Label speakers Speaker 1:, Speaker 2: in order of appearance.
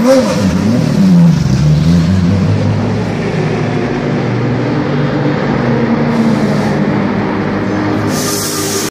Speaker 1: 考えまでね